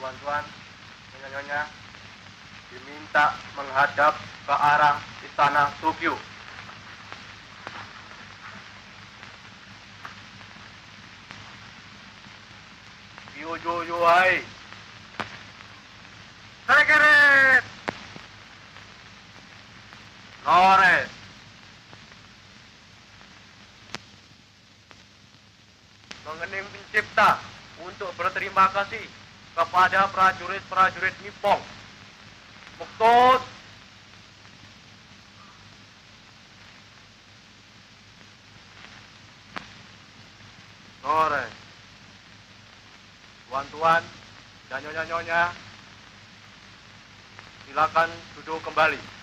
tuan-tuan, nyonya-nyonya, diminta menghadap ke arah istana Tokyo. Yojo Yohai. Sekeret. Lores. Mengening pencipta untuk berterima kasih kepada prajurit-prajurit Nippon. Muktos. Sore. Tuan-tuan dan nyonya-nyonya, silakan duduk kembali.